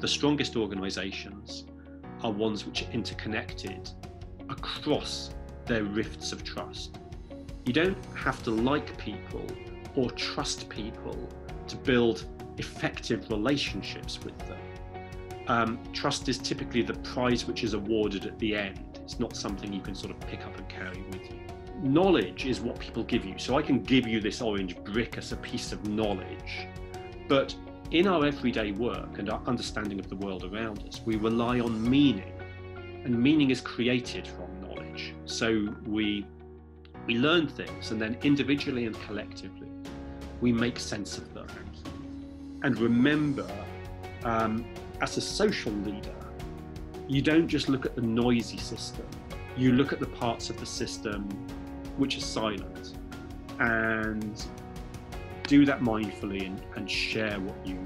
the strongest organizations are ones which are interconnected across their rifts of trust. You don't have to like people or trust people to build effective relationships with them. Um, trust is typically the prize which is awarded at the end. It's not something you can sort of pick up and carry with you. Knowledge is what people give you. So I can give you this orange brick as a piece of knowledge, but in our everyday work and our understanding of the world around us, we rely on meaning, and meaning is created from knowledge. So we we learn things, and then individually and collectively, we make sense of them. And remember, um, as a social leader, you don't just look at the noisy system. You look at the parts of the system which are silent, and do that mindfully and, and share what you.